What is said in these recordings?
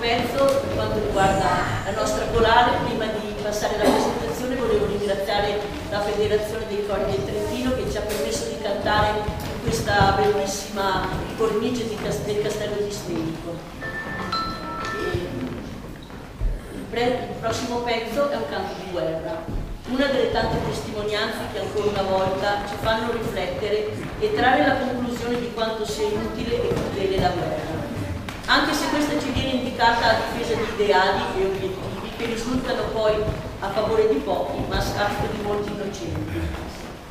pezzo per quanto riguarda la nostra corale, prima di passare alla presentazione volevo ringraziare la Federazione dei Cori del Trentino che ci ha permesso di cantare in questa bellissima cornice del Castello di Stenico. Il prossimo pezzo è un canto di guerra, una delle tante testimonianze che ancora una volta ci fanno riflettere e trarre la conclusione di quanto sia inutile e crudele la guerra. Anche se questa ci indicata a difesa di ideali e obiettivi che risultano poi a favore di pochi ma a scapito di molti innocenti.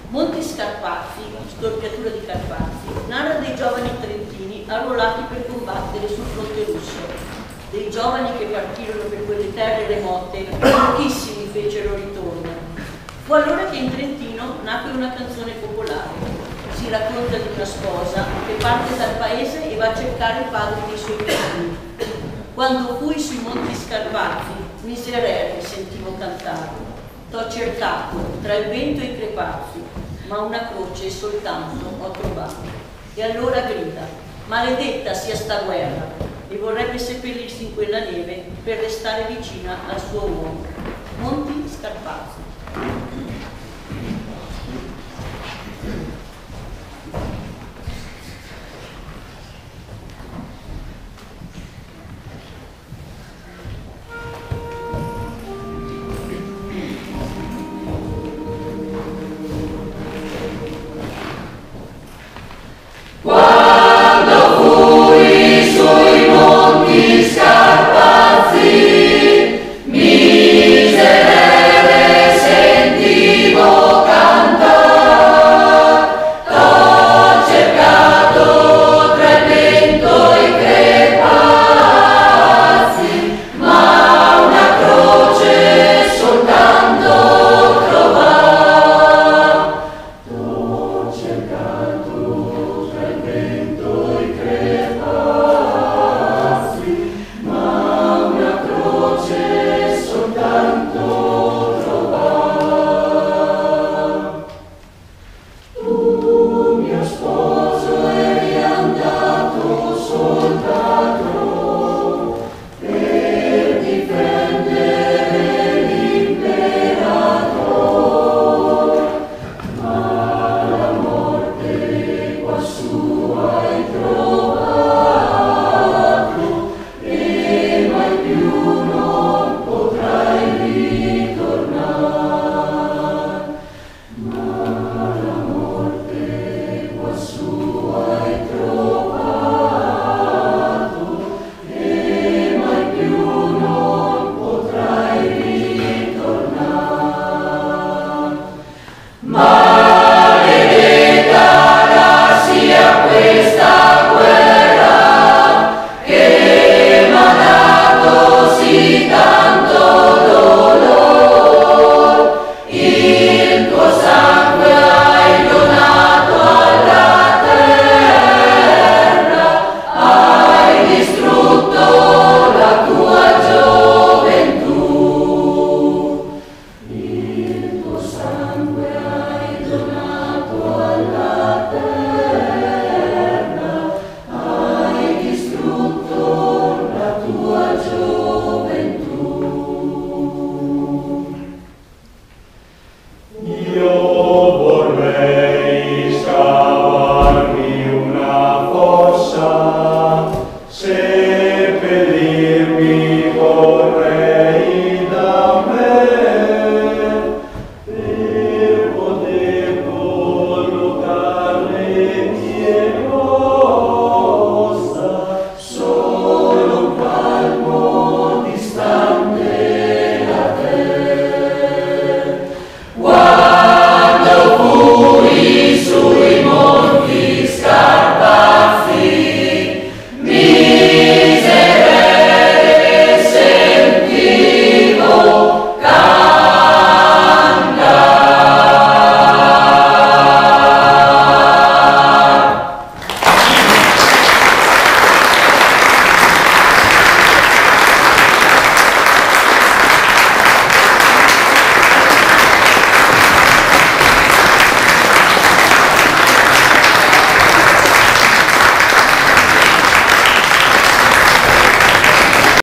Monti Scarpazzi, storpiatura di Carpazzi, narra dei giovani trentini arruolati per combattere sul fronte russo, dei giovani che partirono per quelle terre remote, pochissimi fecero ritorno. Fu allora che in Trentino nacque una canzone popolare, si racconta di una sposa che parte dal paese e va a cercare il padre dei suoi figli. Quando fui sui monti scarpati, miserere sentivo cantare. T'ho cercato tra il vento e i crepazzi, ma una croce soltanto ho trovato. E allora grida, maledetta sia sta guerra, e vorrebbe seppellirsi in quella neve per restare vicina al suo uomo. Monti Scarpazzi.